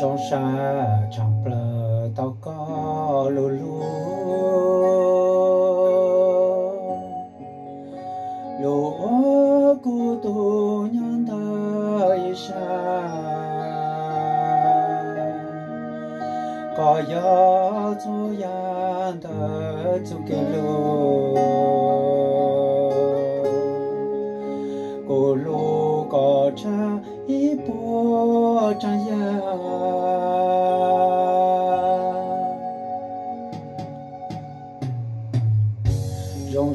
trong xa, chẳng lờ tao có lù lù lù cô tu nhân ta xa. Có gió cho gian ta chung kia lù cô lù có cha y bố trang gia lô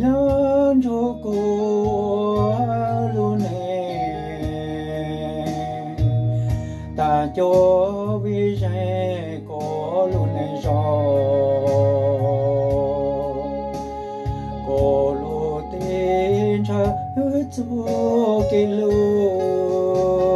nè rồi cô lô tên cha cho cái lô thọ luôn thọ lô tên ro qua hư cho cô y chú cái lô nhỏ cho lệ chi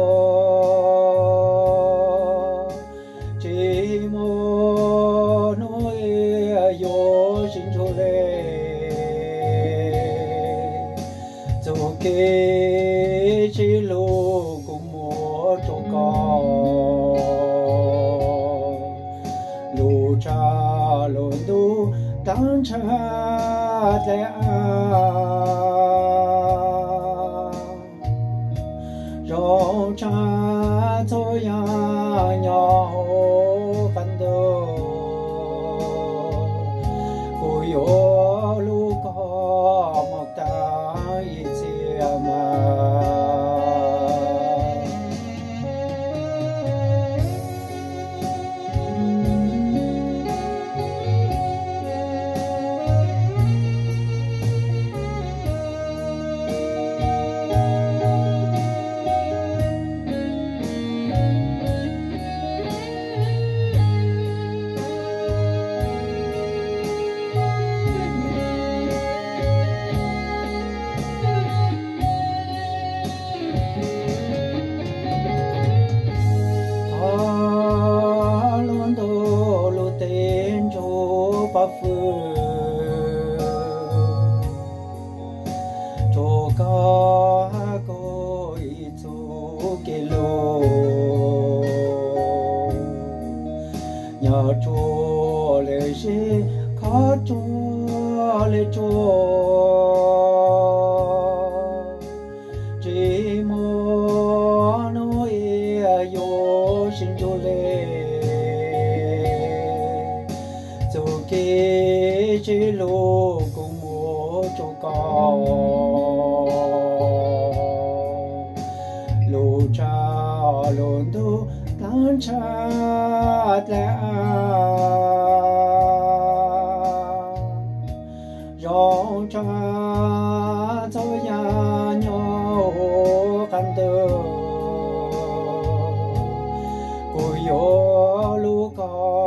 đu cha lệ à rong cha cho ya kê chế lô cùng mùa chỗ cò lô cha lô tu tan cha lẹ rong cha cho ya nhau căn tư cô yo lu cò